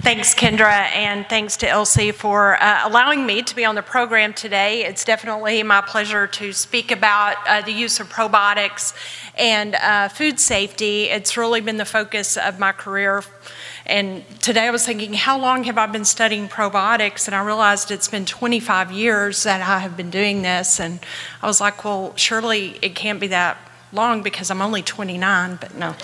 Thanks, Kendra, and thanks to Elsie for uh, allowing me to be on the program today. It's definitely my pleasure to speak about uh, the use of probiotics and uh, food safety. It's really been the focus of my career. And today I was thinking, how long have I been studying probiotics? And I realized it's been 25 years that I have been doing this. And I was like, well, surely it can't be that long because I'm only 29, but no.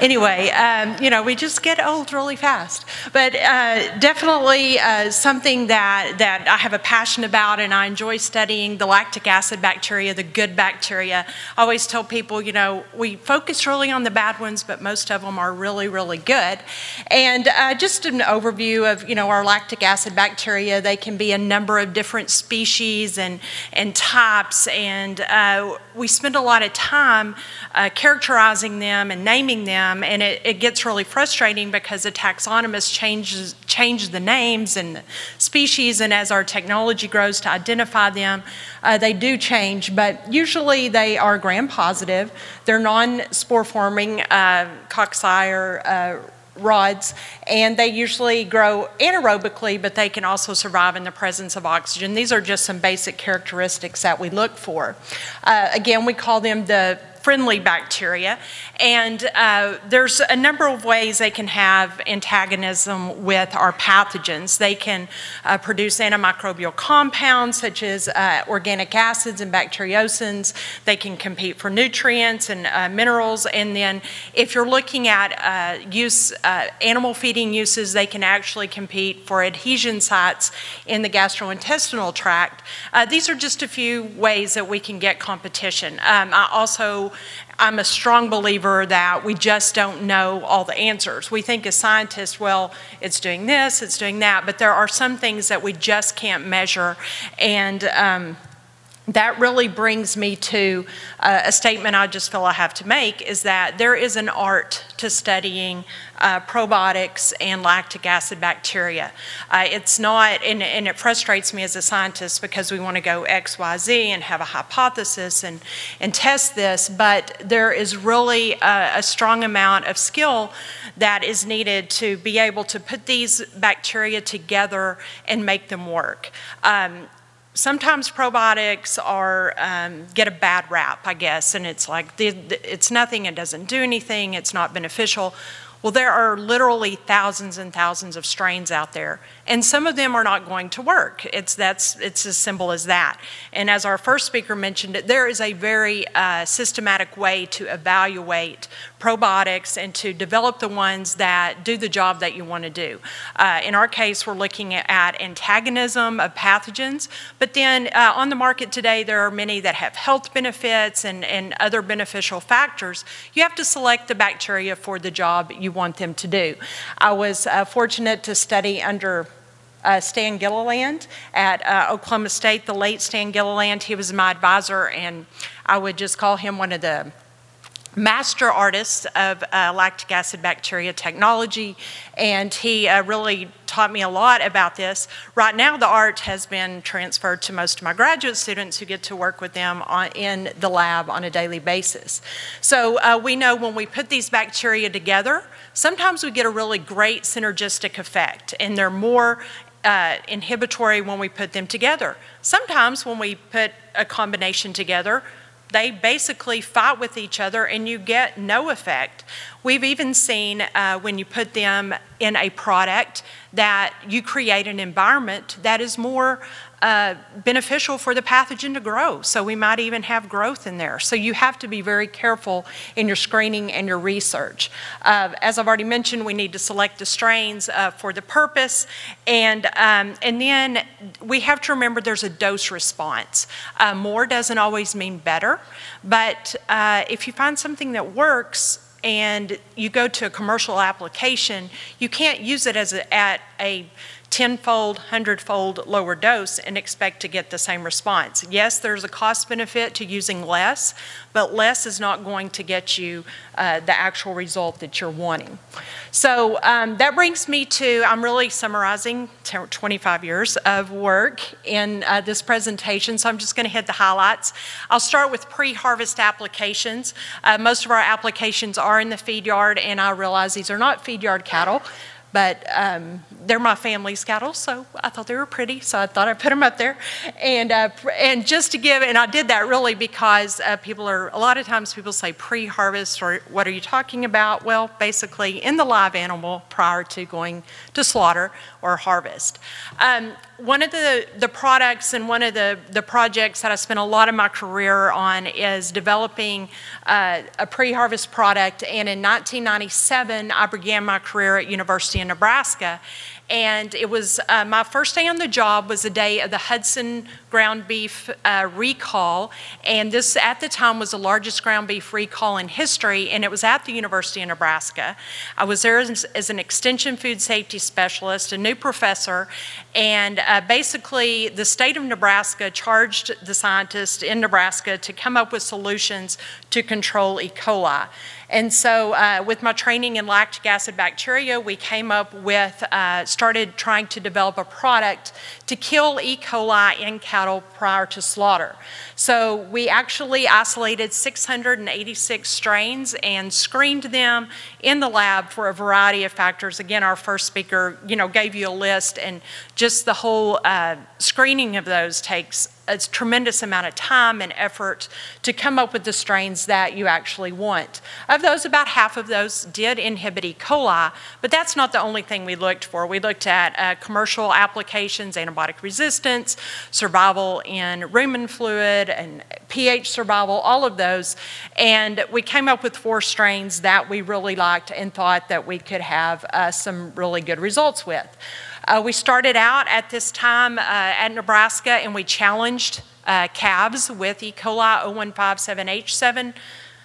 Anyway, um, you know, we just get old really fast. But uh, definitely uh, something that, that I have a passion about and I enjoy studying the lactic acid bacteria, the good bacteria. I always tell people, you know, we focus really on the bad ones, but most of them are really, really good. And uh, just an overview of, you know, our lactic acid bacteria, they can be a number of different species and, and types. And uh, we spend a lot of time uh, characterizing them and naming them, and it, it, gets really frustrating because the taxonomists changes change the names and species, and as our technology grows to identify them, uh, they do change. But usually they are gram-positive. They're non-spore forming uh, cocci or uh, rods, and they usually grow anaerobically, but they can also survive in the presence of oxygen. These are just some basic characteristics that we look for. Uh, again, we call them the friendly bacteria. And uh, there's a number of ways they can have antagonism with our pathogens. They can uh, produce antimicrobial compounds such as uh, organic acids and bacteriocins. They can compete for nutrients and uh, minerals. And then if you're looking at uh, use, uh, animal feeding uses, they can actually compete for adhesion sites in the gastrointestinal tract. these are just a few ways that we can get competition. Um, I also I'm a strong believer that we just don't know all the answers. We think as scientists, well, it's doing this, it's doing that, but there are some things that we just can't measure. And um, that really brings me to uh, a statement I just feel I have to make is that there is an art to studying uh, probiotics and lactic acid bacteria. Uh, it's not, and, and, it frustrates me as a scientist because we want to go X, Y, Z and have a hypothesis and, and test this, but there is really a, a strong amount of skill that is needed to be able to put these bacteria together and make them work. Um, sometimes probiotics are um, get a bad rap, I guess, and it's like it's nothing, it doesn't do anything, it's not beneficial. Well, there are literally thousands and thousands of strains out there, and some of them are not going to work. It's, that's, it's as simple as that. And as our first speaker mentioned, there is a very uh, systematic way to evaluate probiotics and to develop the ones that do the job that you want to do. Uh, in our case, we're looking at antagonism of pathogens, but then uh, on the market today, there are many that have health benefits and, and other beneficial factors. You have to select the bacteria for the job you want them to do. I was uh, fortunate to study under uh, Stan Gilliland at uh, Oklahoma State, the late Stan Gilliland. He was my advisor, and I would just call him one of the master artists of uh, lactic acid bacteria technology, and he uh, really taught me a lot about this. Right now, the art has been transferred to most of my graduate students who get to work with them on, in the lab on a daily basis. So uh, we know when we put these bacteria together, sometimes we get a really great synergistic effect, and they're more uh, inhibitory when we put them together. Sometimes when we put a combination together, they basically fight with each other and you get no effect. We've even seen uh, when you put them in a product that you create an environment that is more uh, beneficial for the pathogen to grow. So we might even have growth in there. So you have to be very careful in your screening and your research. Uh, as I've already mentioned, we need to select the strains uh, for the purpose. And, um, and then we have to remember there's a dose response. Uh, more doesn't always mean better, but uh, if you find something that works, and you go to a commercial application, you can't use it as a, at a tenfold, hundredfold lower dose and expect to get the same response. Yes, there's a cost benefit to using less, but less is not going to get you uh, the actual result that you're wanting. So um, that brings me to, I'm really summarizing 25 years of work in uh, this presentation, so I'm just going to hit the highlights. I'll start with pre-harvest applications. Uh, most of our applications are in the feed yard, and I realize these are not feed yard cattle, but um, they're my family's cattle, so I thought they were pretty, so I thought I'd put them up there. And, uh, and just to give, and I did that really because uh, people are, a lot of times people say pre-harvest, or what are you talking about? Well, basically in the live animal prior to going to slaughter or harvest. Um, one of the, the products and one of the, the projects that I spent a lot of my career on is developing uh, a pre-harvest product. And in 1997, I began my career at University Nebraska and it was uh, my first day on the job was the day of the Hudson ground beef uh, recall, and this at the time was the largest ground beef recall in history, and it was at the University of Nebraska. I was there as, as an extension food safety specialist, a new professor, and uh, basically the state of Nebraska charged the scientists in Nebraska to come up with solutions to control E. coli. And so, uh, with my training in lactic acid bacteria, we came up with, uh, started trying to develop a product to kill E. coli in cattle prior to slaughter. So, we actually isolated 686 strains and screened them in the lab for a variety of factors. Again, our first speaker, you know, gave you a list, and just the whole uh, screening of those takes a tremendous amount of time and effort to come up with the strains that you actually want. Of those, about half of those did inhibit E. coli, but that's not the only thing we looked for. We looked at uh, commercial applications, antibiotic resistance, survival in rumen fluid, and pH survival, all of those. And we came up with four strains that we really liked and thought that we could have uh, some really good results with. Uh, we started out at this time uh, at Nebraska and we challenged uh, calves with E. coli 0157H7,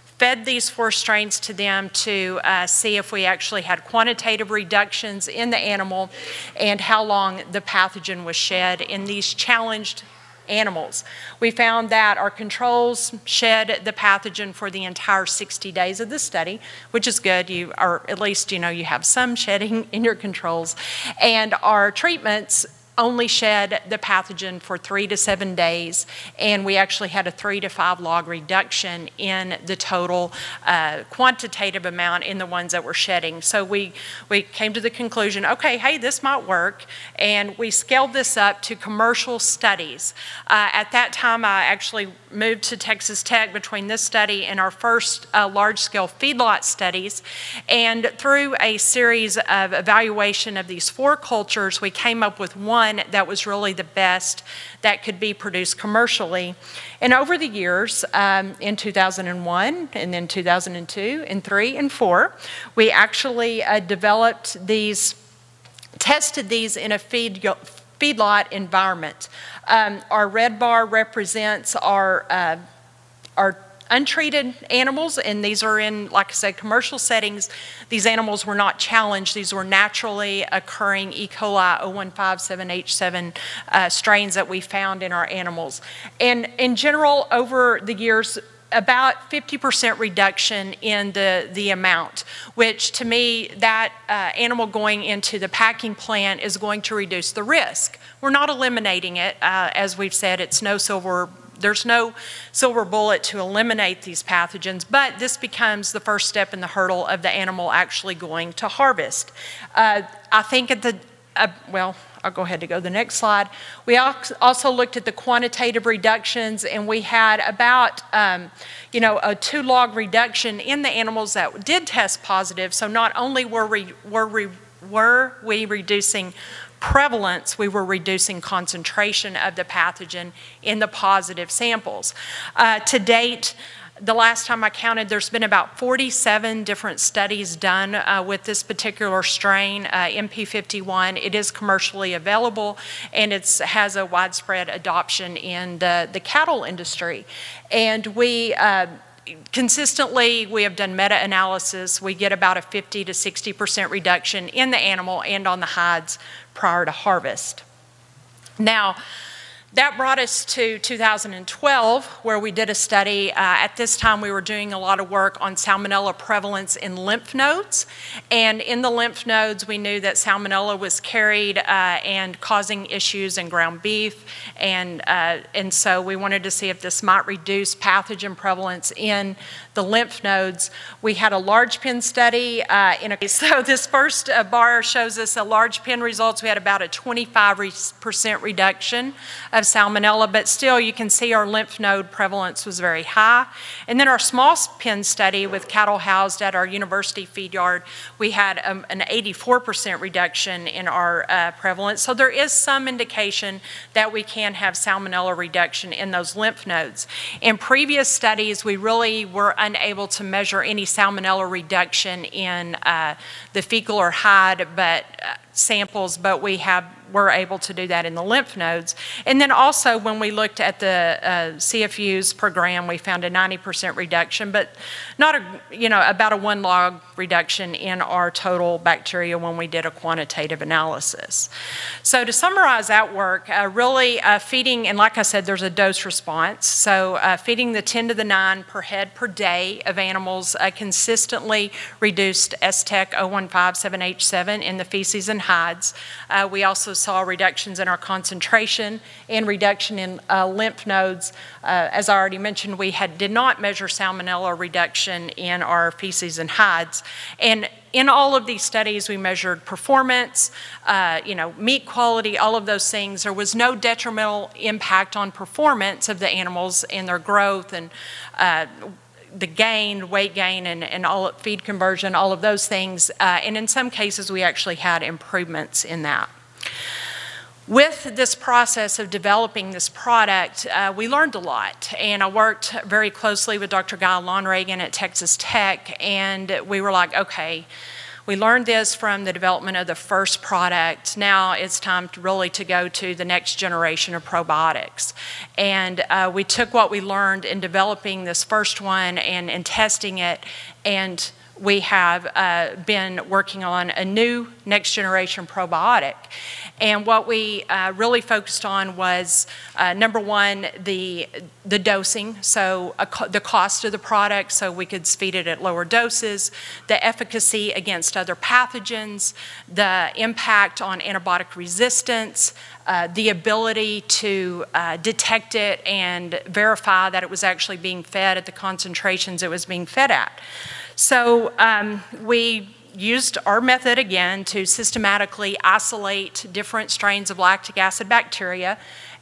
fed these four strains to them to uh, see if we actually had quantitative reductions in the animal and how long the pathogen was shed in these challenged animals. We found that our controls shed the pathogen for the entire 60 days of the study, which is good. You or at least you know you have some shedding in your controls. And our treatments only shed the pathogen for three to seven days, and we actually had a three to five log reduction in the total uh, quantitative amount in the ones that were shedding. So we, we came to the conclusion, okay, hey, this might work, and we scaled this up to commercial studies. Uh, at that time, I actually moved to Texas Tech between this study and our first uh, large-scale feedlot studies, and through a series of evaluation of these four cultures, we came up with one one that was really the best that could be produced commercially. And over the years, um, in 2001 and then 2002 and 3 and 4, we actually uh, developed these, tested these in a feed, feedlot environment. Um, our red bar represents our, uh, our untreated animals, and these are in, like I said, commercial settings. These animals were not challenged. These were naturally occurring E. coli 0157H7 uh, strains that we found in our animals. And in general, over the years, about 50% reduction in the, the amount, which to me, that uh, animal going into the packing plant is going to reduce the risk. We're not eliminating it. Uh, as we've said, it's no silver there's no silver bullet to eliminate these pathogens, but this becomes the first step in the hurdle of the animal actually going to harvest. Uh, I think at the, uh, well, I'll go ahead to go to the next slide. We also looked at the quantitative reductions and we had about, um, you know, a two log reduction in the animals that did test positive. So not only were we, were we, were we reducing prevalence, we were reducing concentration of the pathogen in the positive samples. Uh, to date, the last time I counted, there's been about 47 different studies done uh, with this particular strain, uh, NP51. It is commercially available and it has a widespread adoption in the, the cattle industry. And we uh, consistently, we have done meta-analysis. We get about a 50 to 60% reduction in the animal and on the hides prior to harvest. Now, That brought us to 2012, where we did a study. Uh, at this time, we were doing a lot of work on salmonella prevalence in lymph nodes. And in the lymph nodes, we knew that salmonella was carried uh, and causing issues in ground beef. And, uh, and so we wanted to see if this might reduce pathogen prevalence in the lymph nodes. We had a large pen study uh, in a, so this first uh, bar shows us a large pen results. We had about a 25% reduction of salmonella, but still you can see our lymph node prevalence was very high. And then our small pen study with cattle housed at our university feed yard, we had um, an 84% reduction in our uh, prevalence. So there is some indication that we can have salmonella reduction in those lymph nodes. In previous studies, we really were unable to measure any salmonella reduction in uh, the fecal or hide but uh, samples, but we have were able to do that in the lymph nodes. And then also when we looked at the uh, CFUs per gram, we found a 90% reduction, but not a, you know, about a one log reduction in our total bacteria when we did a quantitative analysis. So to summarize that work, uh, really uh, feeding, and like I said, there's a dose response. So uh, feeding the 10 to the 9 per head per day of animals uh, consistently reduced STEC 0157H7 in the feces and hides. Uh, we also saw reductions in our concentration and reduction in uh, lymph nodes. Uh, as I already mentioned, we had, did not measure salmonella reduction in our feces and hides. And in all of these studies, we measured performance, uh, you know, meat quality, all of those things. There was no detrimental impact on performance of the animals and their growth and uh, the gain, weight gain, and, and all feed conversion, all of those things. Uh, and in some cases, we actually had improvements in that. With this process of developing this product, uh, we learned a lot. And I worked very closely with Dr. Guy Loneragan at Texas Tech, and we were like, okay, we learned this from the development of the first product. Now it's time to really to go to the next generation of probiotics. And uh, we took what we learned in developing this first one and, in testing it and we have uh, been working on a new next generation probiotic. And what we uh, really focused on was uh, number one, the, the dosing, so co the cost of the product, so we could feed it at lower doses, the efficacy against other pathogens, the impact on antibiotic resistance, uh, the ability to uh, detect it and verify that it was actually being fed at the concentrations it was being fed at. So um, we used our method again to systematically isolate different strains of lactic acid bacteria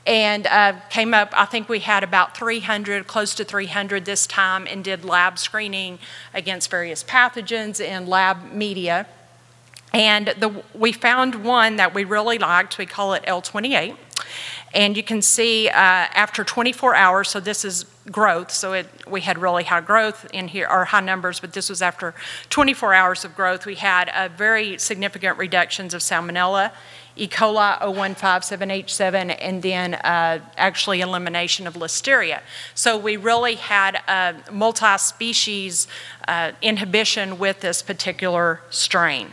and uh, came up, I think we had about 300, close to 300 this time, and did lab screening against various pathogens in lab media. And the, we found one that we really liked, we call it L28. And you can see uh, after 24 hours, so this is growth, so it, we had really high growth in here, or high numbers, but this was after 24 hours of growth. We had very significant reductions of salmonella, E. coli 0157H7, and then uh, actually elimination of listeria. So we really had a multi-species uh, inhibition with this particular strain.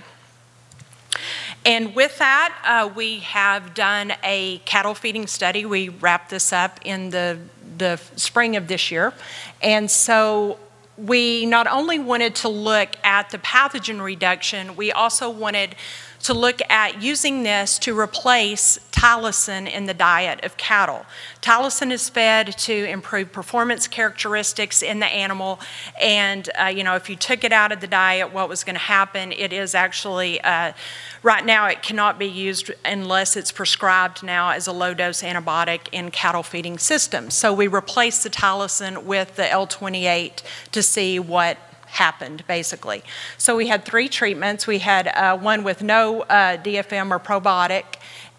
And with that, uh, we have done a cattle feeding study. We wrapped this up in the, the spring of this year. And so we not only wanted to look at the pathogen reduction, we also wanted to look at using this to replace tylosin in the diet of cattle. Tylosin is fed to improve performance characteristics in the animal, and uh, you know if you took it out of the diet, what was going to happen? It is actually uh, right now it cannot be used unless it's prescribed now as a low dose antibiotic in cattle feeding systems. So we replaced the tylosin with the L28 to see what happened, basically. So we had three treatments. We had uh, one with no uh, DFM or probiotic,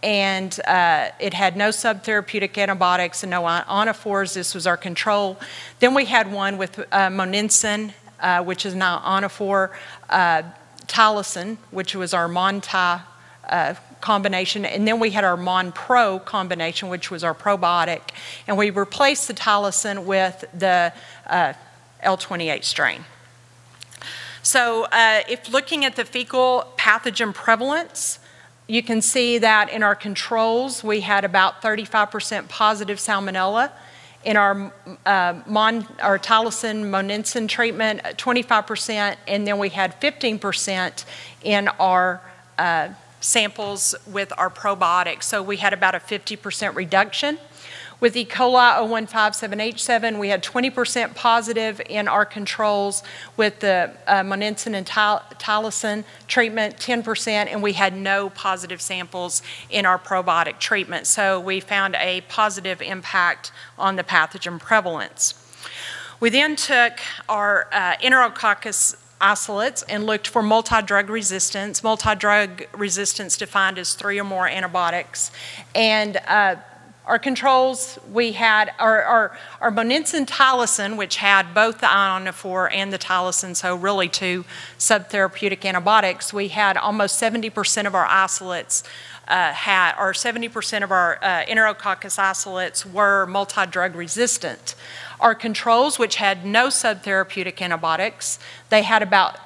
and uh, it had no subtherapeutic antibiotics and no ionophores. This was our control. Then we had one with uh, monensin, uh, which is now ionophore, uh, tylosin, which was our Monti uh, combination, and then we had our Monpro combination, which was our probiotic, and we replaced the tylosin with the uh, L28 strain. So, uh, if looking at the fecal pathogen prevalence, you can see that in our controls, we had about 35% positive salmonella. In our, uh, mon, our Tylosin monensin treatment, 25%, and then we had 15% in our uh, samples with our probiotics. So we had about a 50% reduction. With E. coli 0157H7, we had 20% positive in our controls. With the uh, monensin and tylosin treatment, 10%, and we had no positive samples in our probiotic treatment. So we found a positive impact on the pathogen prevalence. We then took our uh, enterococcus isolates and looked for multi-drug resistance. Multi-drug resistance defined as three or more antibiotics. And uh, our controls, we had our, our, our monensin tylosin, which had both the ionophore and the tylosin, so really two subtherapeutic antibiotics. We had almost 70% of our isolates uh, had, or 70% of our uh, enterococcus isolates were multi-drug resistant. Our controls, which had no subtherapeutic antibiotics, they had about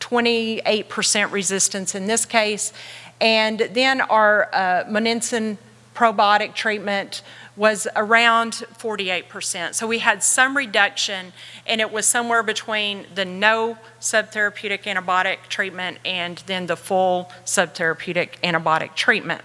28% uh, resistance in this case. And then our uh, monensin probiotic treatment was around 48%. So we had some reduction, and it was somewhere between the no subtherapeutic antibiotic treatment and then the full subtherapeutic antibiotic treatment.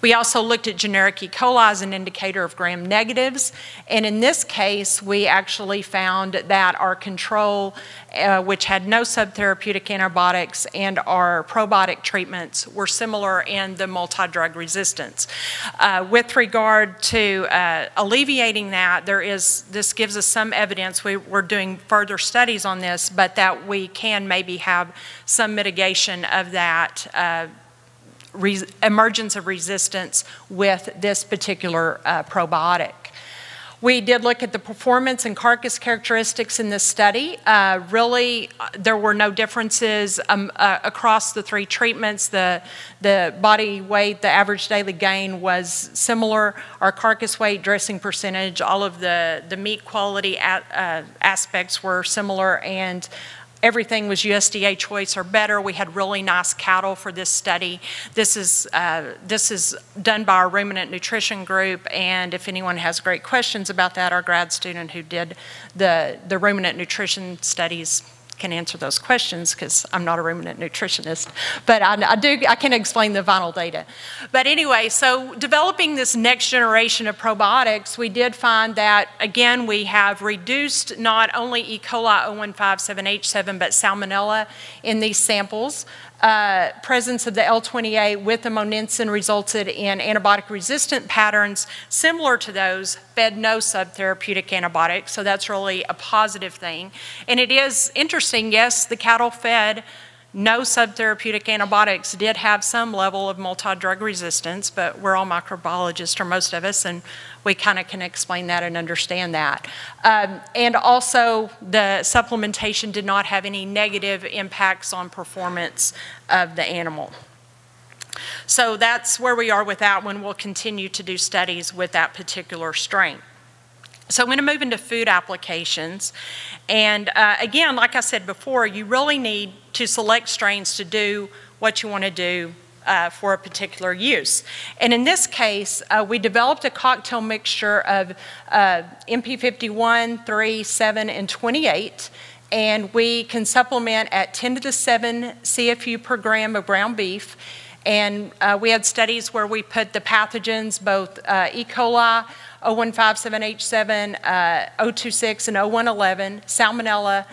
We also looked at generic E. coli as an indicator of gram negatives, and in this case, we actually found that our control, uh, which had no subtherapeutic antibiotics, and our probiotic treatments were similar in the multi-drug resistance. Uh, with regard to uh, alleviating that, there is this gives us some evidence. We, we're doing further studies on this, but that we can maybe have some mitigation of that uh, emergence of resistance with this particular uh, probiotic. We did look at the performance and carcass characteristics in this study. Uh, really, uh, there were no differences um, uh, across the three treatments. The, the body weight, the average daily gain was similar. Our carcass weight, dressing percentage, all of the, the meat quality at, uh, aspects were similar, and everything was USDA choice or better. We had really nice cattle for this study. This is, uh, this is done by our ruminant nutrition group, and if anyone has great questions about that, our grad student who did the, the ruminant nutrition studies can answer those questions because I'm not a ruminant nutritionist, but I, I, do I can explain the vinyl data. But anyway, so developing this next generation of probiotics, we did find that again we have reduced not only E. coli 0157H7 but Salmonella in these samples uh, presence of the L28 with the monensin resulted in antibiotic resistant patterns similar to those fed no subtherapeutic antibiotics, so that's really a positive thing. And it is interesting, yes, the cattle fed no subtherapeutic antibiotics did have some level of multi-drug resistance, but we're all microbiologists, or most of us, and we kind of can explain that and understand that. Um, and also, the supplementation did not have any negative impacts on performance of the animal. So that's where we are with that one. We'll continue to do studies with that particular strain. So I'm going to move into food applications. And uh, again, like I said before, you really need to select strains to do what you want to do uh, for a particular use. And in this case, uh, we developed a cocktail mixture of uh, NP51, 3, 7, and 28. And we can supplement at 10 to the 7 CFU per gram of ground beef. And uh, we had studies where we put the pathogens, both uh, E. coli, 0157H7, uh, 026, and 0111, salmonella,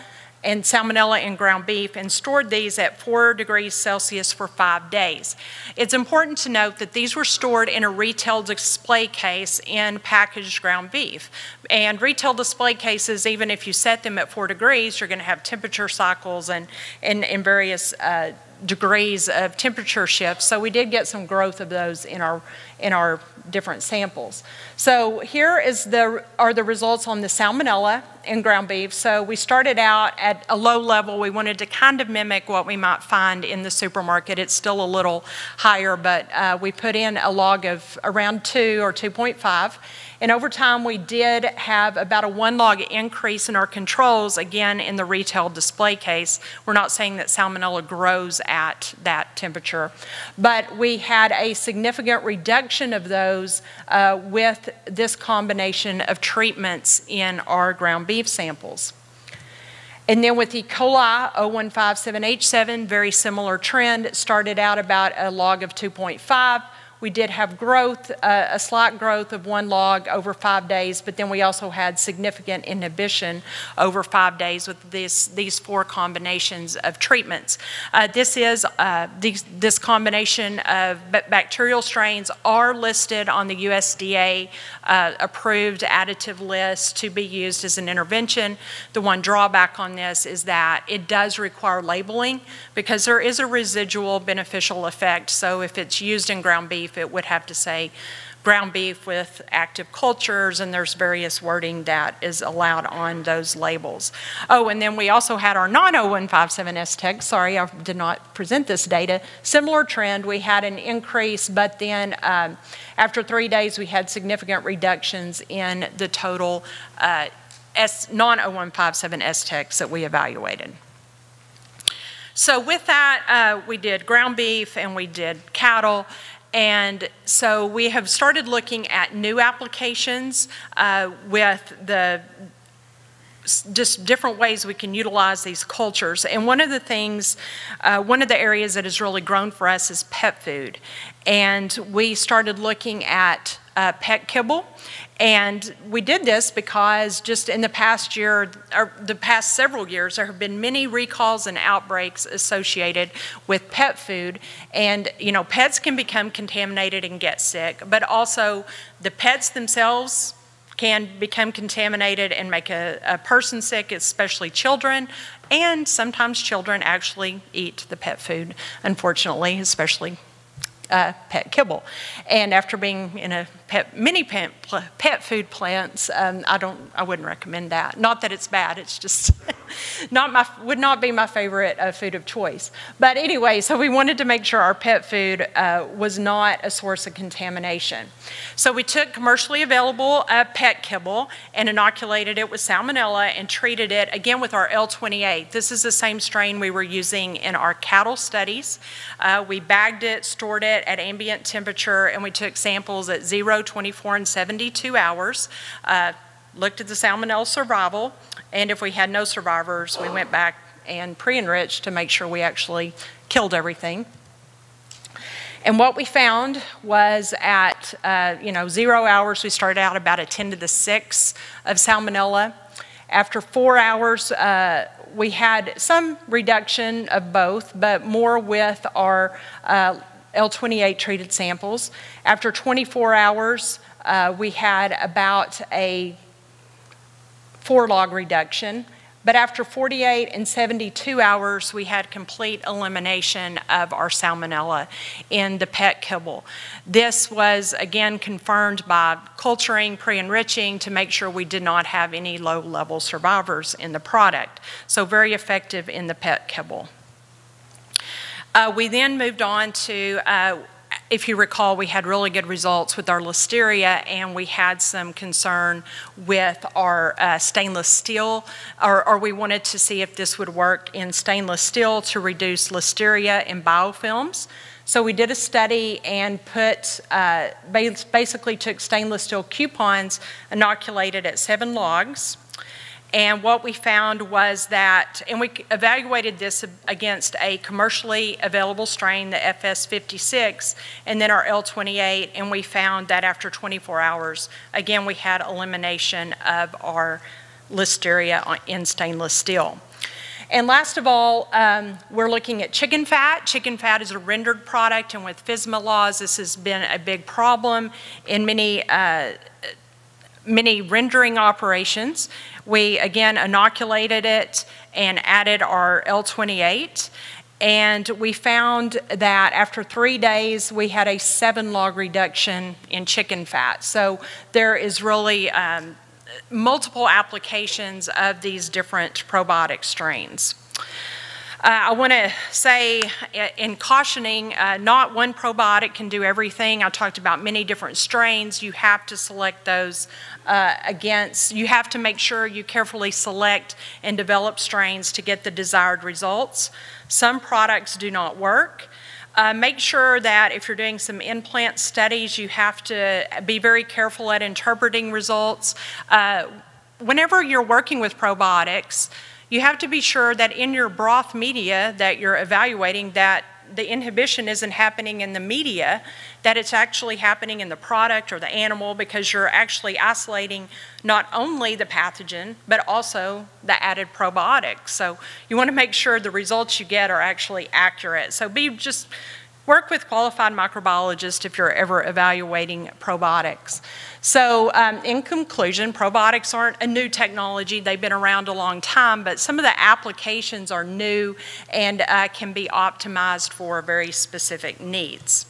and salmonella in ground beef and stored these at 4 degrees Celsius for five days. It's important to note that these were stored in a retail display case in packaged ground beef. And retail display cases, even if you set them at 4 degrees, you're going to have temperature cycles and, and, and various uh, degrees of temperature shifts. So we did get some growth of those in our, in our different samples. So here is the, are the results on the salmonella in ground beef. So we started out at a low level. We wanted to kind of mimic what we might find in the supermarket. It's still a little higher, but uh, we put in a log of around 2 or 2.5. And over time, we did have about a one log increase in our controls, again, in the retail display case. We're not saying that salmonella grows at that temperature. But we had a significant reduction of those uh, with this combination of treatments in our ground beef samples. And then with E. coli 0157H7, very similar trend. It started out about a log of 2.5 we did have growth, uh, a slight growth of one log over five days, but then we also had significant inhibition over five days with this, these four combinations of treatments. Uh, this is, uh, these, this combination of bacterial strains are listed on the USDA uh, approved additive list to be used as an intervention. The one drawback on this is that it does require labeling because there is a residual beneficial effect. So if it's used in ground beef, beef, it would have to say ground beef with active cultures, and there's various wording that is allowed on those labels. Oh, and then we also had our non-0157 STEC. Sorry, I did not present this data. Similar trend, we had an increase, but then um, after three days, we had significant reductions in the total uh, non-0157 STECs that we evaluated. So with that, uh, we did ground beef and we did cattle. And so we have started looking at new applications uh, with the just different ways we can utilize these cultures. And one of the things, uh, one of the areas that has really grown for us is pet food. And we started looking at uh, pet kibble and we did this because just in the past year, or the past several years, there have been many recalls and outbreaks associated with pet food. And, you know, pets can become contaminated and get sick, but also the pets themselves can become contaminated and make a, a person sick, especially children. And sometimes children actually eat the pet food, unfortunately, especially uh, pet kibble. And after being in a pet, many pet, pet food plants, um, I don't, I wouldn't recommend that. Not that it's bad, it's just not my, would not be my favorite uh, food of choice. But anyway, so we wanted to make sure our pet food uh, was not a source of contamination. So we took commercially available uh, pet kibble and inoculated it with salmonella and treated it again with our L28. This is the same strain we were using in our cattle studies. Uh, we bagged it, stored it at ambient temperature, and we took samples at 0, 24, and 72 hours. Uh, looked at the salmonella survival, and if we had no survivors, we went back and pre-enriched to make sure we actually killed everything. And what we found was at, uh, you know, zero hours, we started out about a 10 to the 6 of salmonella. After four hours, uh, we had some reduction of both, but more with our uh, L28 treated samples. After 24 hours, uh, we had about a four log reduction. But after 48 and 72 hours, we had complete elimination of our salmonella in the pet kibble. This was again confirmed by culturing, pre enriching to make sure we did not have any low level survivors in the product. So, very effective in the pet kibble. Uh, we then moved on to uh, if you recall, we had really good results with our listeria, and we had some concern with our uh, stainless steel, or, or, we wanted to see if this would work in stainless steel to reduce listeria in biofilms. So we did a study and put, uh, basically took stainless steel coupons, inoculated at seven logs, and what we found was that, and we evaluated this against a commercially available strain, the FS56, and then our L28, and we found that after 24 hours, again, we had elimination of our listeria in stainless steel. And last of all, um, we're looking at chicken fat. Chicken fat is a rendered product, and with FSMA laws, this has been a big problem in many uh, many rendering operations. We again inoculated it and added our L28. And we found that after three days, we had a seven log reduction in chicken fat. So there is really um, multiple applications of these different probiotic strains. I want to say uh, in cautioning, uh, not one probiotic can do everything. I talked about many different strains. You have to select those uh, against, you have to make sure you carefully select and develop strains to get the desired results. Some products do not work. Uh, make sure that if you're doing some in-plant studies, you have to be very careful at interpreting results. Uh, whenever you're working with probiotics, you have to be sure that in your broth media that you're evaluating that the inhibition isn't happening in the media, that it's actually happening in the product or the animal because you're actually isolating not only the pathogen, but also the added probiotics. So you want to make sure the results you get are actually accurate. So be just work with qualified microbiologists if you're ever evaluating probiotics. So um, in conclusion, probiotics aren't a new technology. They've been around a long time, but some of the applications are new and uh, can be optimized for very specific needs.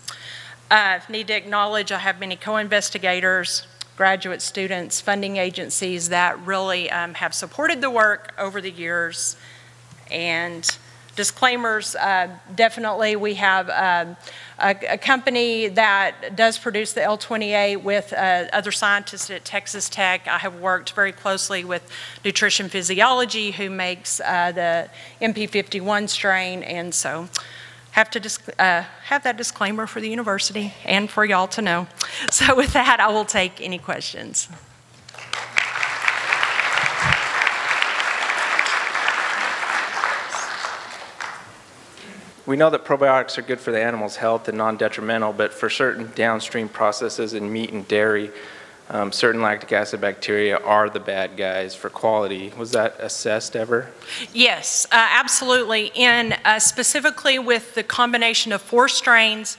I uh, need to acknowledge I have many co-investigators, graduate students, funding agencies that really um, have supported the work over the years and disclaimers, uh, definitely we have um, a, a, company that does produce the L28 with uh, other scientists at Texas Tech. I have worked very closely with Nutrition Physiology who makes uh, the NP51 strain and so have to uh, have that disclaimer for the university and for y'all to know. So with that, I will take any questions. We know that probiotics are good for the animal's health and non-detrimental, but for certain downstream processes in meat and dairy, um, certain lactic acid bacteria are the bad guys for quality. Was that assessed ever? Yes, uh, absolutely. And uh, specifically with the combination of four strains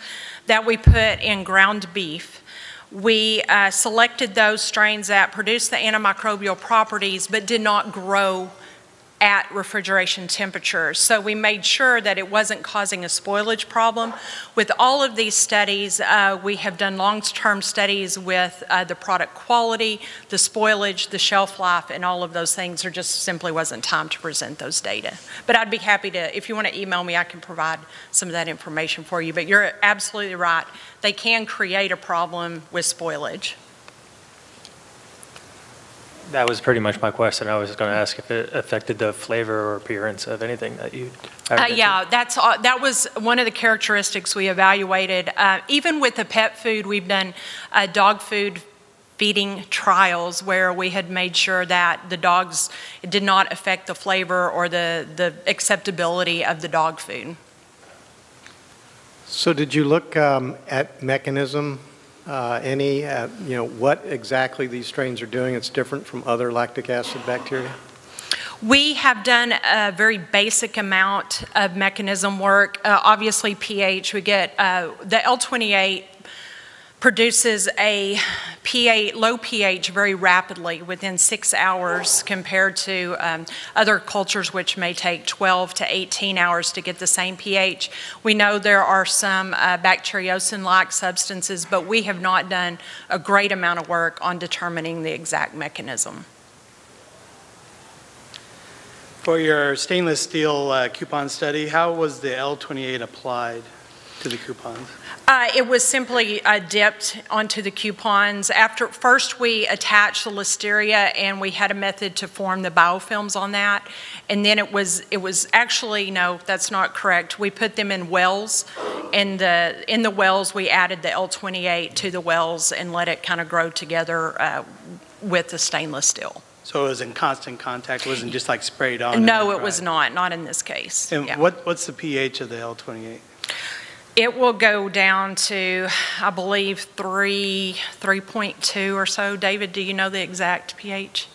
that we put in ground beef, we uh, selected those strains that produce the antimicrobial properties but did not grow at refrigeration temperatures. So we made sure that it wasn't causing a spoilage problem. With all of these studies, uh, we have done long-term studies with uh, the product quality, the spoilage, the shelf life, and all of those things. There just simply wasn't time to present those data. But I'd be happy to, if you want to email me, I can provide some of that information for you. But you're absolutely right. They can create a problem with spoilage. That was pretty much my question. I was going to ask if it affected the flavor or appearance of anything that you. Uh, yeah, that's uh, that was one of the characteristics we evaluated. Uh, even with the pet food, we've done uh, dog food feeding trials where we had made sure that the dogs did not affect the flavor or the the acceptability of the dog food. So, did you look um, at mechanism uh, any, uh, you know, what exactly these strains are doing that's different from other lactic acid bacteria? We have done a very basic amount of mechanism work. Uh, obviously, pH, we get uh, the L28 produces a pH, low pH very rapidly within six hours compared to um, other cultures which may take 12 to 18 hours to get the same pH. We know there are some uh, bacteriocin-like substances, but we have not done a great amount of work on determining the exact mechanism. For your stainless steel uh, coupon study, how was the L28 applied to the coupons? Uh, it was simply uh, dipped onto the coupons. After first, we attached the listeria, and we had a method to form the biofilms on that. And then it was it was actually no, that's not correct. We put them in wells. And the in the wells, we added the L28 to the wells and let it kind of grow together uh, with the stainless steel. So it was in constant contact. It wasn't just like sprayed on. No, it was not. Not in this case. And yeah. what what's the pH of the L28? It will go down to, I believe, 3, 3.2 or so. David, do you know the exact pH?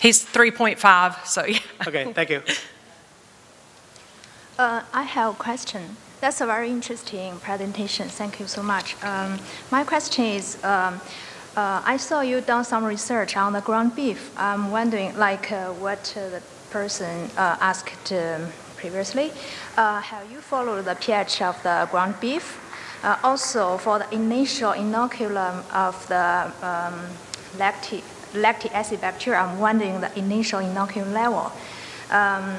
He's 3.5, so yeah. Okay, thank you. Uh, I have a question. That's a very interesting presentation. Thank you so much. Um, my question is, um, uh, I saw you done some research on the ground beef. I'm wondering, like, uh, what uh, the person uh, asked um, previously. Uh, have you followed the pH of the ground beef? Uh, also, for the initial inoculum of the um, lactic, lactic acid bacteria, I'm wondering the initial inoculum level. Um,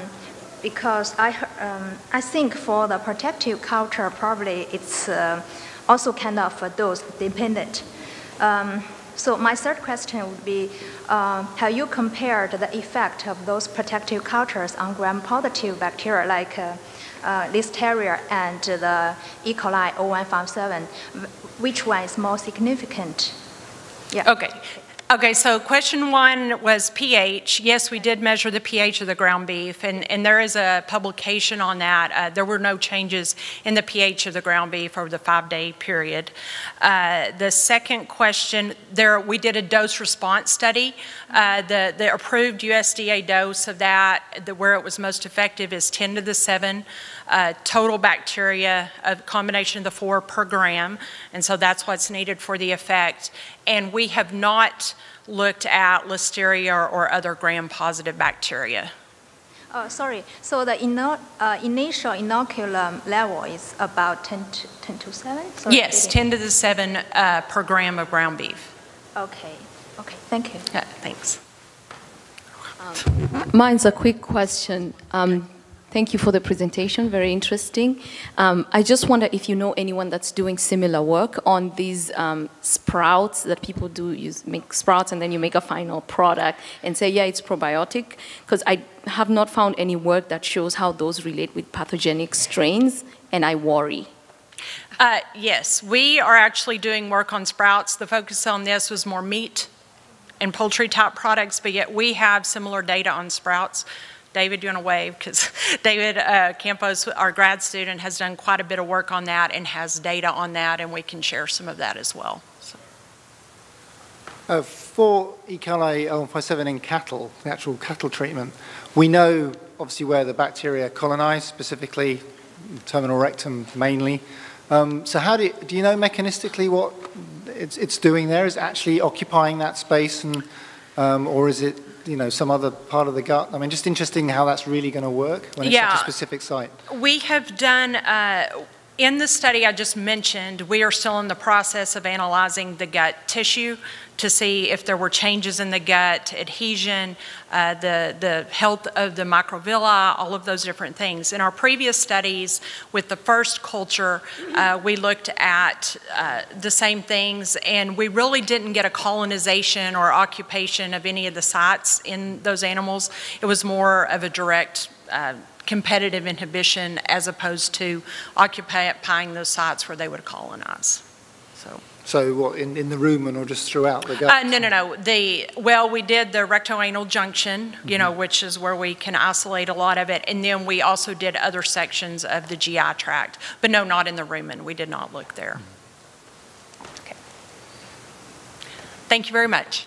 because I, um, I think for the protective culture, probably it's uh, also kind of dose dependent. Um, so my third question would be, uh, have you compared the effect of those protective cultures on gram-positive bacteria like uh, uh, Listeria and the E. coli 0157? Which one is more significant? Yeah. Okay. Okay, so question one was pH. Yes, we did measure the pH of the ground beef, and, and there is a publication on that. Uh, there were no changes in the pH of the ground beef over the five-day period. Uh, the second question, there we did a dose response study. Uh, the, the approved USDA dose of that, the, where it was most effective, is 10 to the 7 uh, total bacteria, a combination of the four per gram, and so that's what's needed for the effect. And we have not looked at Listeria or, or other gram-positive bacteria. Oh, sorry. So the ino- uh, initial inoculum level is about 10 to, 10 to 7? Sorry, Yes, 10 to the 7 uh, per gram of ground beef. Okay, okay, thank you. Uh, Thanks. Mine's a quick question. Um, Thank you for the presentation, very interesting. Um, I just wonder if you know anyone that's doing similar work on these um, sprouts that people do. You make sprouts and then you make a final product and say, yeah, it's probiotic. Because I have not found any work that shows how those relate with pathogenic strains, and I worry. Uh, Yes, we are actually doing work on sprouts. The focus on this was more meat and poultry-type products, but yet we have similar data on sprouts. David, you want to wave? Because David uh, Campos, our grad student, has done quite a bit of work on that and has data on that, and we can share some of that as well. So- Uh, For E. coli 0157 in cattle, the actual cattle treatment, we know obviously where the bacteria colonize, specifically terminal rectum mainly. Um, So how do, you- do you know mechanistically what it's, it's doing there? Is actually occupying that space and, um, or is it, you know, some other part of the gut? I mean, just interesting how that's really going to work when it's such a specific site. We have done, uh, in the study I just mentioned, we are still in the process of analyzing the gut tissue to see if there were changes in the gut, adhesion, uh, the, the health of the microvilli, all of those different things. In our previous studies with the first culture, uh, we looked at uh, the same things, and we really didn't get a colonization or occupation of any of the sites in those animals. It was more of a direct uh, competitive inhibition as opposed to occupying those sites where they would colonize. So, So what, in, in the rumen or just throughout the gut? uh, no, no, no. The well, we did the rectoanal junction, you know, which is where we can isolate a lot of it, and then we also did other sections of the GI tract, but no, not in the rumen. We did not look there. Okay. Thank you very much.